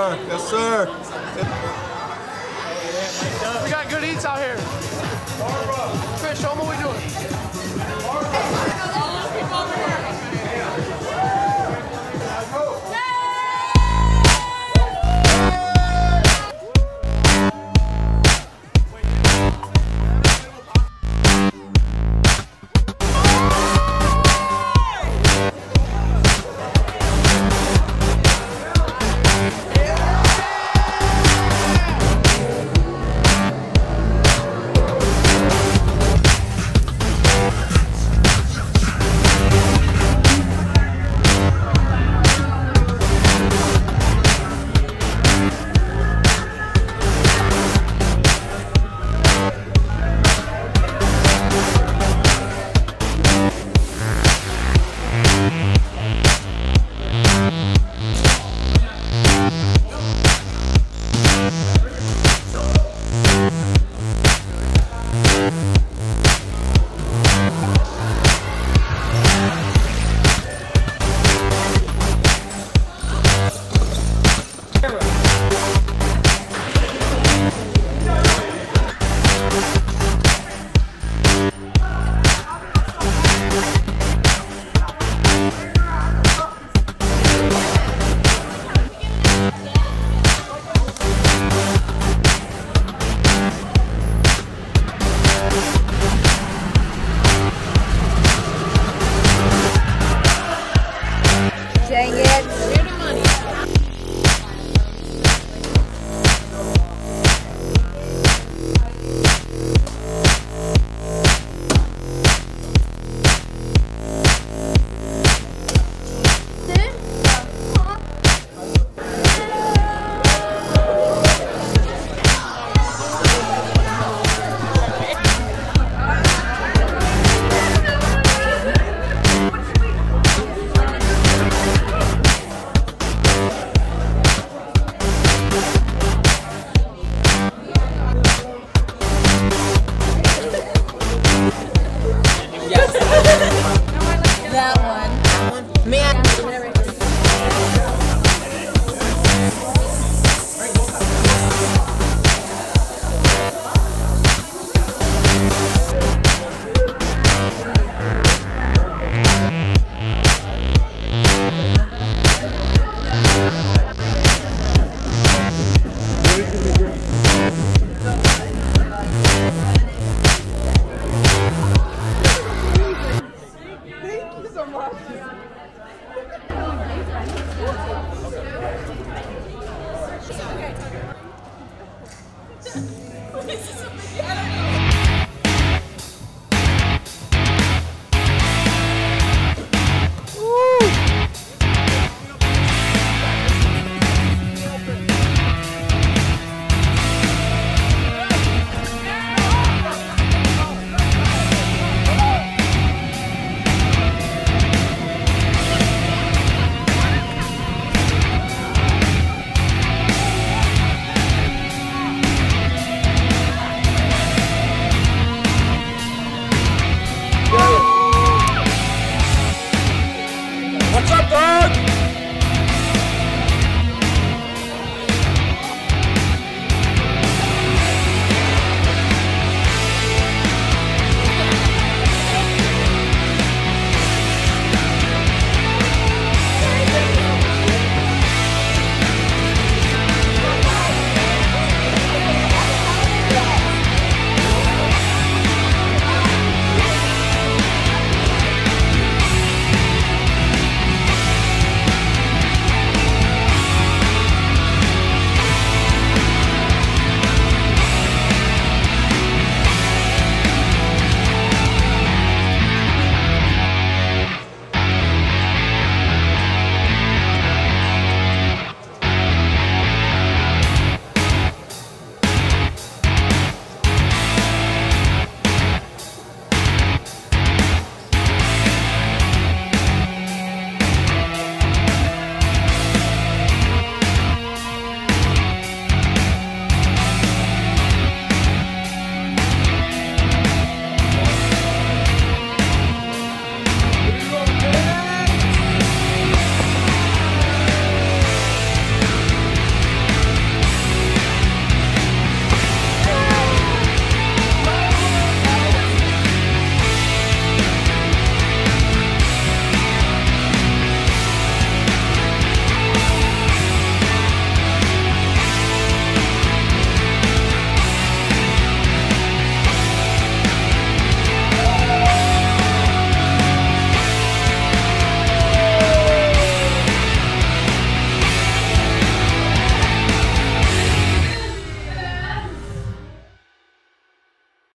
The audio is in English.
Yes, sir. We got good eats out here. Chris, show them what we're doing. much.